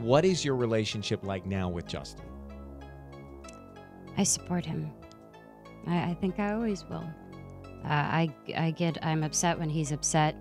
What is your relationship like now with Justin? I support him. I, I think I always will. Uh, I I get I'm upset when he's upset.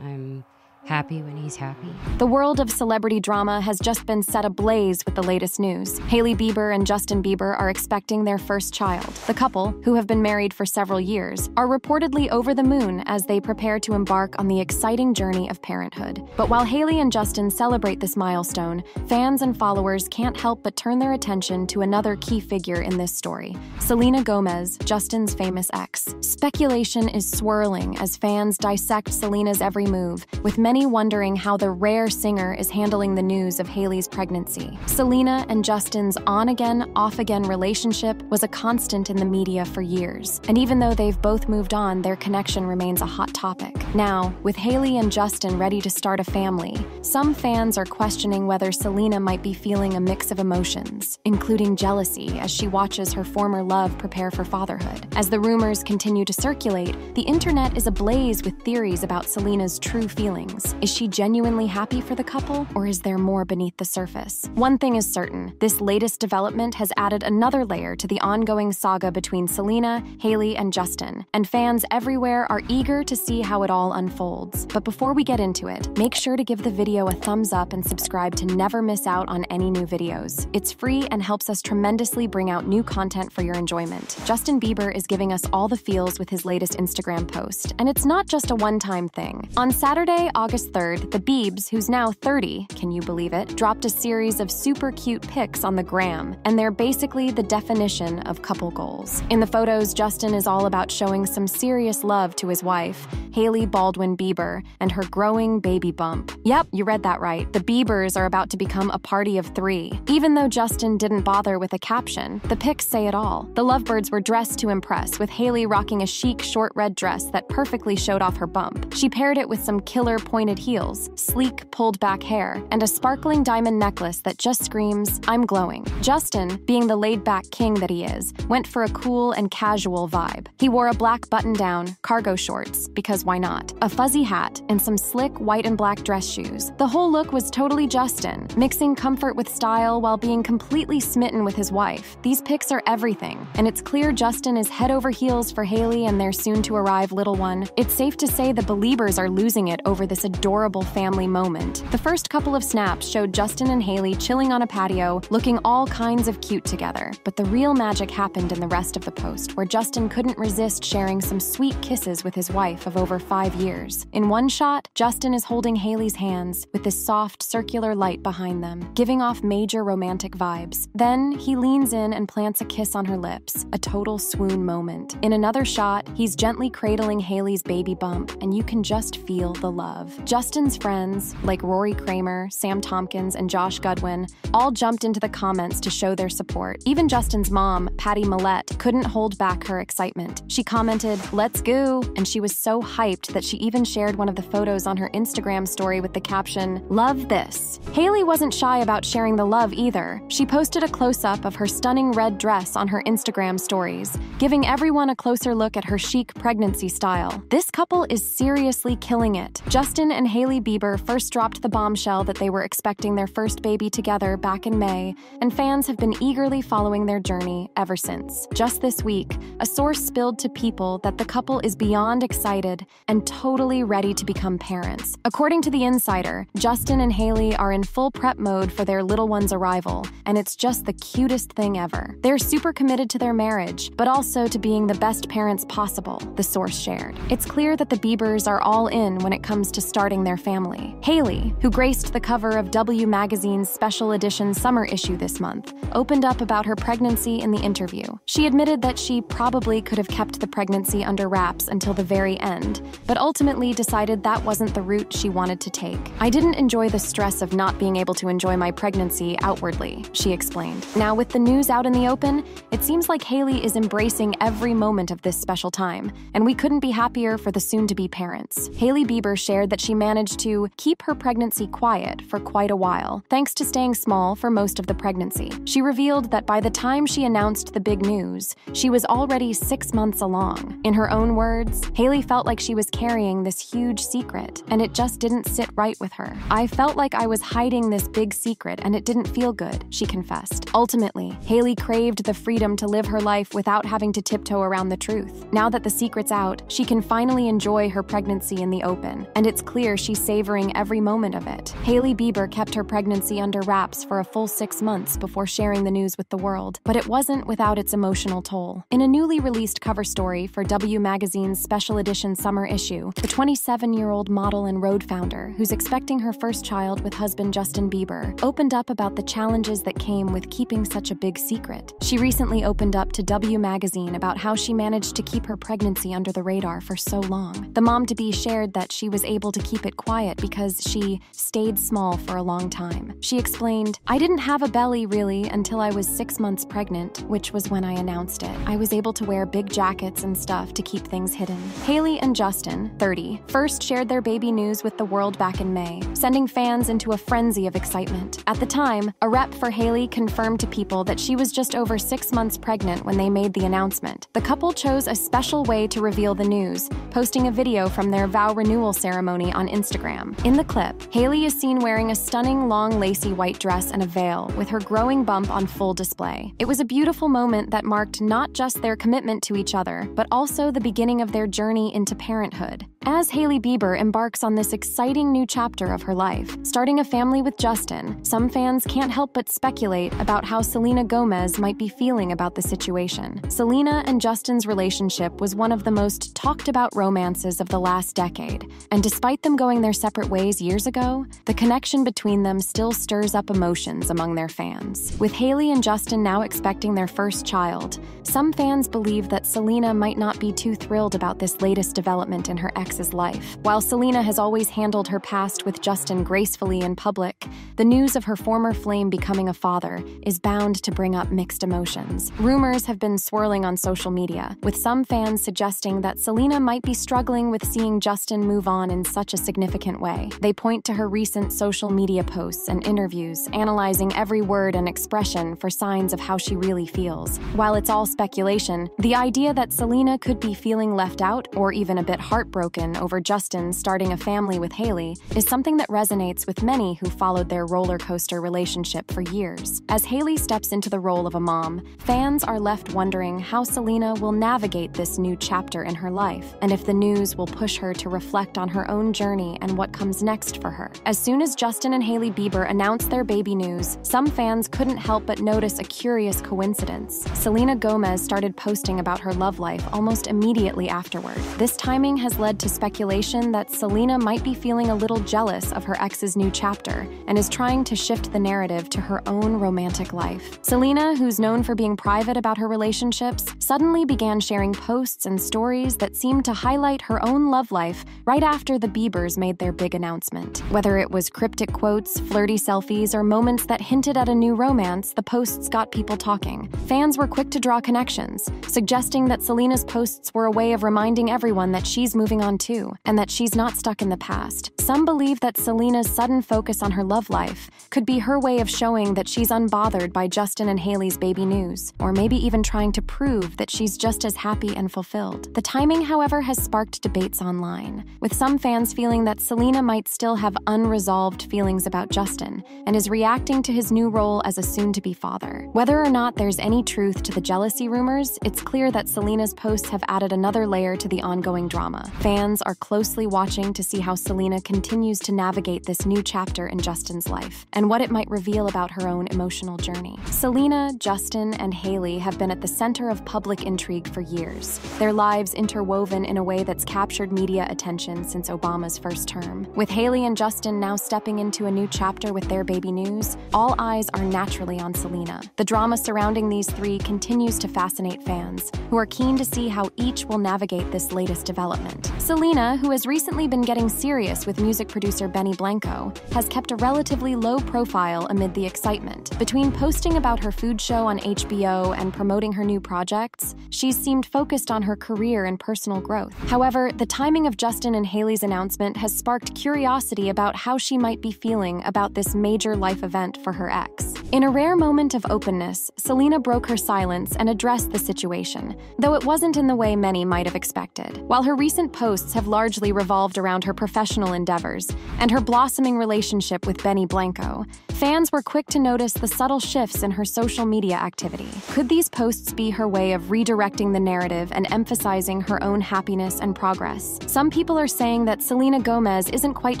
I'm happy when he's happy. The world of celebrity drama has just been set ablaze with the latest news. Hailey Bieber and Justin Bieber are expecting their first child. The couple, who have been married for several years, are reportedly over the moon as they prepare to embark on the exciting journey of parenthood. But while Hailey and Justin celebrate this milestone, fans and followers can't help but turn their attention to another key figure in this story Selena Gomez, Justin's famous ex. Speculation is swirling as fans dissect Selena's every move, with many wondering how the rare singer is handling the news of Hailey's pregnancy. Selena and Justin's on again, off again relationship was a constant in the media for years. And even though they've both moved on, their connection remains a hot topic. Now, with Hailey and Justin ready to start a family, some fans are questioning whether Selena might be feeling a mix of emotions, including jealousy as she watches her former love prepare for fatherhood. As the rumors continue to circulate, the internet is ablaze with theories about Selena's true feelings. Is she genuinely happy for the couple, or is there more beneath the surface? One thing is certain this latest development has added another layer to the ongoing saga between Selena, Hailey, and Justin, and fans everywhere are eager to see how it all unfolds. But before we get into it, make sure to give the video a thumbs up and subscribe to never miss out on any new videos. It's free and helps us tremendously bring out new content for your enjoyment. Justin Bieber is giving us all the feels with his latest Instagram post, and it's not just a one time thing. On Saturday, August 3rd, the Biebs, who's now 30, can you believe it, dropped a series of super cute pics on the gram, and they're basically the definition of couple goals. In the photos, Justin is all about showing some serious love to his wife, Hailey Baldwin Bieber, and her growing baby bump. Yep, you read that right. The Biebers are about to become a party of three. Even though Justin didn't bother with a caption, the pics say it all. The lovebirds were dressed to impress, with Hailey rocking a chic short red dress that perfectly showed off her bump. She paired it with some killer pointed heels, sleek, pulled back hair, and a sparkling diamond necklace that just screams, I'm glowing. Justin, being the laid back king that he is, went for a cool and casual vibe. He wore a black button down, cargo shorts, because why not? A fuzzy hat, and some slick white and black dress shoes. The whole look was totally Justin, mixing comfort with style while being completely smitten with his wife. These pics are everything, and it's clear Justin is head over heels for Hailey and their soon to arrive little one. It's safe to say the Beliebers are losing it over this adorable family moment. The first couple of snaps showed Justin and Hailey chilling on a patio, looking all kinds of cute together. But the real magic happened in the rest of the post, where Justin couldn't resist sharing some sweet kisses with his wife of over five years. In one shot, Justin is holding Hailey's hands with this soft, circular light behind them, giving off major romantic vibes. Then he leans in and plants a kiss on her lips, a total swoon moment. In another shot, he's gently cradling Hailey's baby bump, and you can just feel the love. Justin's friends, like Rory Kramer, Sam Tompkins, and Josh Goodwin, all jumped into the comments to show their support. Even Justin's mom, Pattie Mallette, couldn't hold back her excitement. She commented, Let's go, and she was so hyped that she even shared one of the photos on her Instagram story with the caption, Love this. Hailey wasn't shy about sharing the love either. She posted a close up of her stunning red dress on her Instagram stories, giving everyone a closer look at her chic pregnancy style. This couple is seriously killing it. Justin and Hailey Bieber first dropped the bombshell that they were expecting their first baby together back in May, and fans have been eagerly following their journey ever since. Just this week, a source spilled to people that the couple is beyond excited and totally ready to become parents. According to The Insider, Justin and Hailey are in full prep mode for their little one's arrival, and it's just the cutest thing ever. They're super committed to their marriage, but also to being the best parents possible, the source shared. It's clear that the Biebers are all in when it comes to starting their family. Hailey, who graced the cover of W Magazine's special edition summer issue this month, opened up about her pregnancy in the interview. She admitted that she probably could have kept the pregnancy under wraps until the very end, but ultimately decided that wasn't the route she wanted to take. I didn't enjoy the stress of not being able to enjoy my pregnancy outwardly, she explained. Now, with the news out in the open, it seems like Hailey is embracing every moment of this special time, and we couldn't be happier for the soon to be parents. Hailey Bieber shared that she managed to keep her pregnancy quiet for quite a while, thanks to staying small for most of the pregnancy. She revealed that by the time she announced the big news, she was already six months along. In her own words, Hailey felt like she was carrying this huge secret, and it just didn't sit right with her. I felt like I was hiding this big secret, and it didn't feel good, she confessed. Ultimately, Hailey craved the freedom to live her life without having to tiptoe around the truth. Now that the secret's out, she can finally enjoy her pregnancy in the open, and it's clear she's savoring every moment of it. Hailey Bieber kept her pregnancy under wraps for a full six months before sharing the news with the world, but it wasn't without its emotional toll. In a newly released cover story for W Magazine's special edition summer issue, the 27 year old model and Rhode founder, who's expecting her first child with husband Justin Bieber, opened up about the challenges that came with keeping such a big secret. She recently opened up to W Magazine about how she managed to keep her pregnancy under the radar for so long. The mom to be shared that she was able to keep it quiet because she stayed small for a long time. She explained, I didn't have a belly really until I was six months pregnant, which was when I announced it. I was able to wear big jackets and stuff to keep things hidden. Hailey and Justin, 30, first shared their baby news with the world back in May, sending fans into a frenzy of excitement. At the time, a rep for Hailey confirmed to people that she was just over six months pregnant when they made the announcement. The couple chose a special way to reveal the news, posting a video from their vow renewal ceremony on Instagram. In the clip, Hailey is seen wearing a stunning long lacy white dress and a veil, with her growing bump on full display. It was a beautiful moment that marked not just their commitment to each other, but also the beginning of their journey into parenthood. As Hailey Bieber embarks on this exciting new chapter of her life, starting a family with Justin, some fans can't help but speculate about how Selena Gomez might be feeling about the situation. Selena and Justin's relationship was one of the most talked about romances of the last decade, and despite them going their separate ways years ago, the connection between them still stirs up emotions among their fans. With Hailey and Justin now expecting their first child, some fans believe that Selena might not be too thrilled about this latest development in her ex's life. While Selena has always handled her past with Justin gracefully in public, the news of her former flame becoming a father is bound to bring up mixed emotions. Rumors have been swirling on social media, with some fans suggesting that Selena might be struggling with seeing Justin move on in such a significant way. They point to her recent social media posts and interviews, analyzing every word and expression for signs of how she really feels. While it's all speculation, the idea that Selena could be feeling left out or even a bit heartbroken over Justin starting a family with Hailey is something that resonates with many who followed their roller coaster relationship for years. As Hailey steps into the role of a mom, fans are left wondering how Selena will navigate this new chapter in her life and if the news will push her to reflect on her own journey and what comes next for her. As soon as Justin and Hailey Bieber announced their baby news, some fans couldn't help but notice a curious coincidence. Selena Gomez started posting about her love life almost immediately afterward. This timing has led to speculation that Selena might be feeling a little jealous of her ex's new chapter and is trying to shift the narrative to her own romantic life. Selena, who's known for being private about her relationships, suddenly began sharing posts and stories that seemed to highlight her own love life right after the Biebers made their big announcement. Whether it was cryptic quotes, flirty selfies, or moments that hinted at a new romance, the posts got people talking. Fans were quick to draw connections, suggesting that Selena's posts were a way of reminding everyone that she's moving on too, and that she's not stuck in the past. Some believe that Selena's sudden focus on her love life could be her way of showing that she's unbothered by Justin and Hailey's baby news, or maybe even trying to prove that she's just as happy and fulfilled. The timing, however, has sparked debates online, with some fans feeling that Selena might still have unresolved feelings about Justin and is reacting to his new role as a soon to be father. Whether or not there's any truth to the jealousy rumors, it's clear that Selena's posts have added another layer to the ongoing drama. Fans are closely watching to see how Selena continues to navigate this new chapter in Justin's life and what it might reveal about her own emotional journey. Selena, Justin, and Hailey have been at the center of public intrigue for years, their lives interwoven in a way that's captured media attention since Obama's first term. With Hailey and Justin now stepping into a new chapter with their baby news, all eyes are naturally on Selena. The drama surrounding these three continues to fascinate fans, who are keen to see how each will navigate this latest development. Selena, who has recently been getting serious with music producer Benny Blanco, has kept a relatively low profile amid the excitement. Between posting about her food show on HBO and promoting her new projects, she's seemed focused on her career and personal growth. However, the timing of Justin and Hailey's announcement has sparked curiosity about how she might be feeling about this major life event for her ex. In a rare moment of openness, Selena broke her silence and addressed the situation, though it wasn't in the way many might have expected. While her recent have largely revolved around her professional endeavors and her blossoming relationship with Benny Blanco, fans were quick to notice the subtle shifts in her social media activity. Could these posts be her way of redirecting the narrative and emphasizing her own happiness and progress? Some people are saying that Selena Gomez isn't quite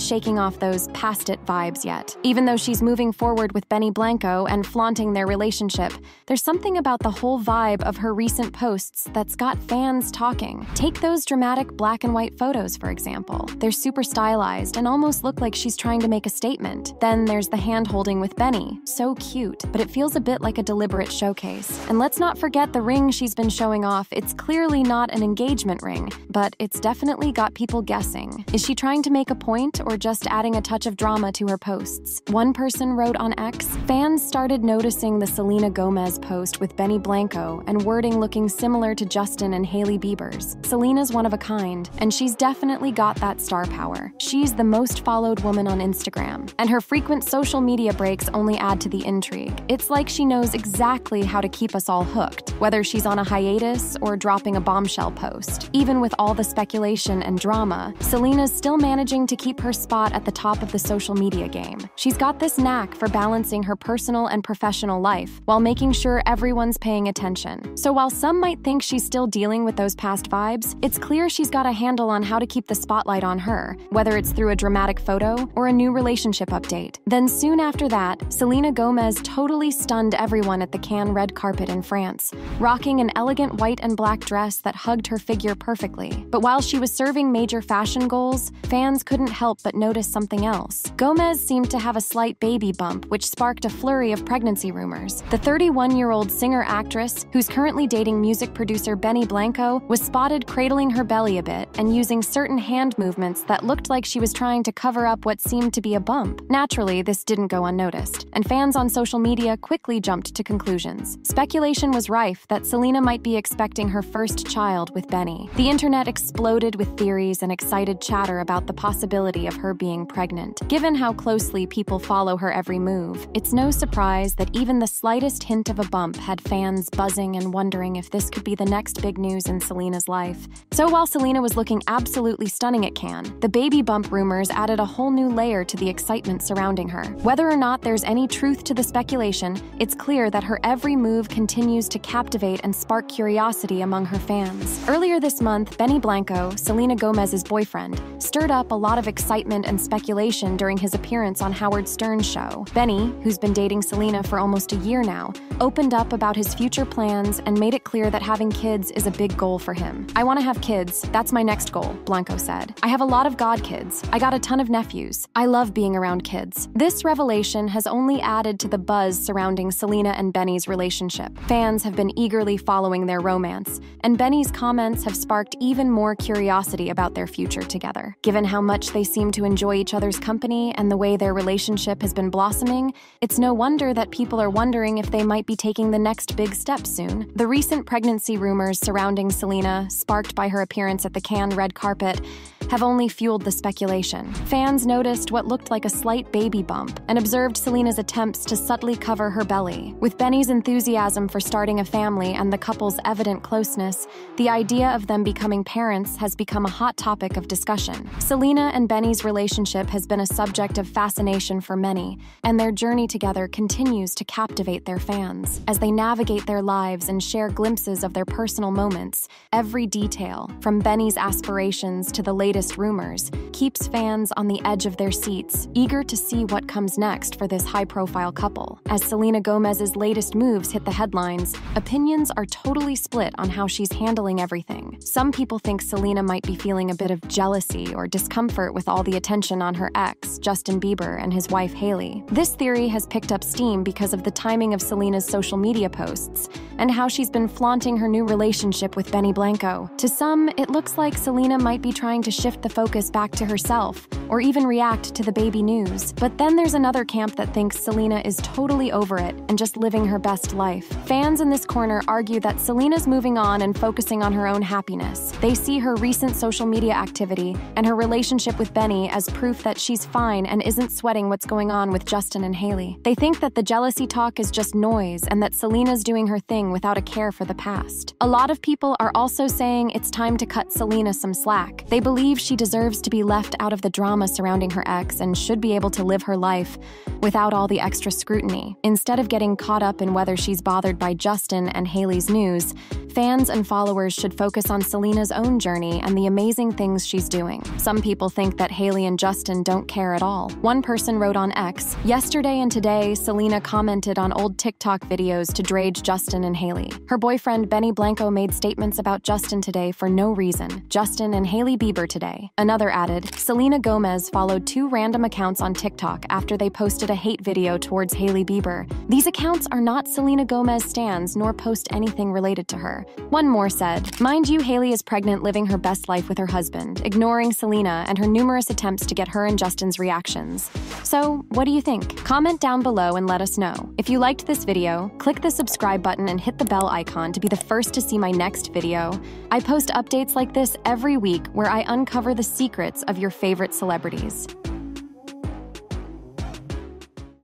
shaking off those past it vibes yet. Even though she's moving forward with Benny Blanco and flaunting their relationship, there's something about the whole vibe of her recent posts that's got fans talking. Take those dramatic black and white photos, for example. They're super stylized and almost look like she's trying to make a statement. Then there's the hand holding with Benny. So cute, but it feels a bit like a deliberate showcase. And let's not forget the ring she's been showing off. It's clearly not an engagement ring, but it's definitely got people guessing. Is she trying to make a point or just adding a touch of drama to her posts? One person wrote on X Fans started noticing the Selena Gomez post with Benny Blanco and wording looking similar to Justin and Hailey Bieber's. Selena's one of a kind, and she's definitely got that star power. She's the most followed woman on Instagram, and her frequent social media breaks only add to the intrigue. It's like she knows exactly how to keep us all hooked, whether she's on a hiatus or dropping a bombshell post. Even with all the speculation and drama, Selena's still managing to keep her spot at the top of the social media game. She's got this knack for balancing her personal and professional life while making sure everyone's paying attention. So while some might think she's still dealing with those past vibes, it's clear she's got a handle on how to keep the spotlight on her, whether it's through a dramatic photo or a new relationship update. Then soon after that, Selena Gomez totally stunned everyone at the Cannes red carpet in France, rocking an elegant white and black dress that hugged her figure perfectly. But while she was serving major fashion goals, fans couldn't help but notice something else. Gomez seemed to have a slight baby bump, which sparked a flurry of pregnancy rumors. The 31 year old singer actress, who's currently dating music producer Benny Blanco, was spotted cradling her belly a bit and using certain hand movements that looked like she was trying to cover up what seemed to be a bump. Naturally, this didn't go unnoticed, and fans on social media quickly jumped to conclusions. Speculation was rife that Selena might be expecting her first child with Benny. The internet exploded with theories and excited chatter about the possibility of her being pregnant. Given how closely people follow her every move, it's no surprise that even the slightest hint of a bump had fans buzzing and wondering if this could be the next big news in Selena's life. So while Selena was looking absolutely stunning at Cannes, the baby bump rumors added a whole new layer to the excitement surrounding her. Whether or not there's any truth to the speculation, it's clear that her every move continues to captivate and spark curiosity among her fans. Earlier this month, Benny Blanco, Selena Gomez's boyfriend, stirred up a lot of excitement and speculation during his appearance on Howard Stern's show. Benny, who's been dating Selena for almost a year now, opened up about his future plans and made it clear that having kids is a big goal for him. I want to have kids. That's my next goal, Blanco said. I have a lot of god kids. I got a ton of nephews. I love being around kids. This revelation has only added to the buzz surrounding Selena and Benny's relationship. Fans have been eagerly following their romance, and Benny's comments have sparked even more curiosity about their future together. Given how much they seem to enjoy each other's company and the way their relationship has been blossoming, it's no wonder that people are wondering if they might be taking the next big step soon. The recent pregnancy rumors surrounding Selena, sparked by her appearance at the Cannes red carpet, have only fueled the speculation. Fans noticed what looked like a slight baby bump and observed Selena's attempts to subtly cover her belly. With Benny's enthusiasm for starting a family and the couple's evident closeness, the idea of them becoming parents has become a hot topic of discussion. Selena and Benny's relationship has been a subject of fascination for many, and their journey together continues to captivate their fans. As they navigate their lives and share glimpses of their personal moments, every detail, from Benny's aspirations to the latest rumors, keeps fans on the edge of their seats, eager to see what comes next for this high profile couple. As Selena Gomez's latest moves hit the headlines, opinions are totally split on how she's handling everything. Some people think Selena might be feeling a bit of jealousy or discomfort with all the attention on her ex, Justin Bieber, and his wife Hailey. This theory has picked up steam because of the timing of Selena's social media posts and how she's been flaunting her new relationship with Benny Blanco. To some, it looks like Selena might be trying to shift the focus back to herself or even react to the baby news. But then there's another camp that thinks Selena is totally over it and just living her best life. Fans in this corner argue that Selena's moving on and focusing on her own happiness. They see her recent social media activity and her relationship with Benny as proof that she's fine and isn't sweating what's going on with Justin and Hailey. They think that the jealousy talk is just noise and that Selena's doing her thing without a care for the past. A lot of people are also saying it's time to cut Selena some slack. They believe she deserves to be left out of the drama surrounding her ex and should be able to live her life without all the extra scrutiny. Instead of getting caught up in whether she's bothered by Justin and Hailey's news, fans and followers should focus on Selena's own journey and the amazing things she's doing. Some people think that Hailey and Justin don't care at all. One person wrote on X, Yesterday and today, Selena commented on old TikTok videos to drage Justin and Hailey. Her boyfriend Benny Blanco made statements about Justin today for no reason. Justin and Hailey Bieber today. Another added, Selena Gomez followed two random accounts on TikTok after they posted a hate video towards Hailey Bieber. These accounts are not Selena Gomez stands nor post anything related to her. One more said, Mind you, Hailey is pregnant living her best life with her husband, ignoring Selena and her numerous attempts to get her and Justin's reactions. So, what do you think? Comment down below and let us know. If you liked this video, click the subscribe button and hit the bell icon to be the first to see my next video. I post updates like this every week where I uncover the secrets of your favorite celebrities.